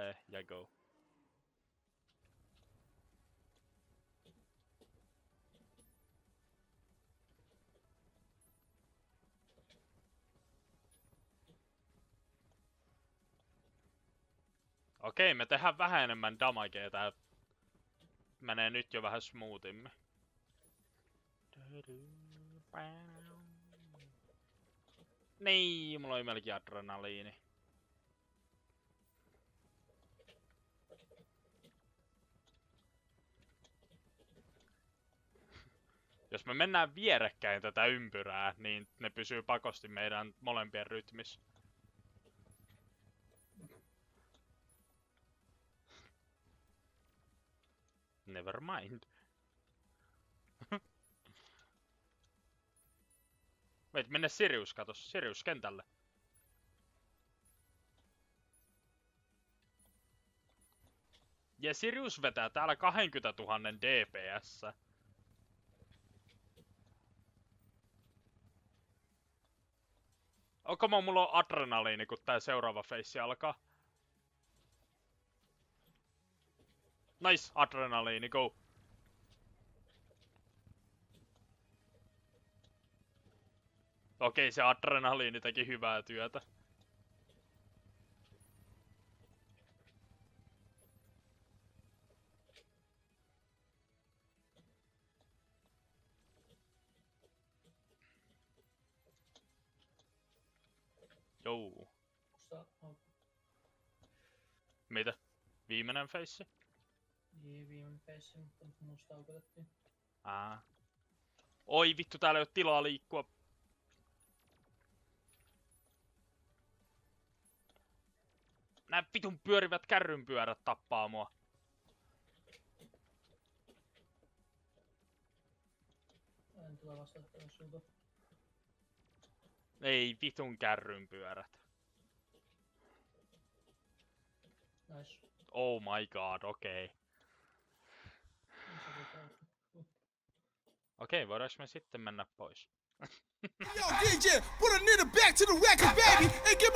Tälleen ja go. Okei, me tehdään vähän enemmän damagea. Tää menee nyt jo vähän smoothimmin. Niin, mulla oli melkein adrenaliini. Jos me mennään vierekkäin tätä ympyrää, niin ne pysyy pakosti meidän molempien rytmissä. Never mind. Wait, mennä Sirius, kato. Sirius kentälle. Ja Sirius vetää täällä 20 000 DPS. Onko mulla on adrenaliini, kun tää seuraava face alkaa? Nice, adrenaliini, go. Okei, se adrenaliini teki hyvää työtä. Joo. Mitä? Viimeinen face? Niin, viimeinen face, mutta musta aukotettiin. Aa. Oi vittu, täällä ei ole tilaa liikkua. Nää vitun pyörivät kärrynpyörät tappaa mua. En tule vastattavasti sulta. Ei vitun kärrynpyörät. Nice. Oh my god, okei. Okay. Okei, okay, voidaanko me sitten mennä pois? Yo, DJ, put a nigga back to the record, baby, and give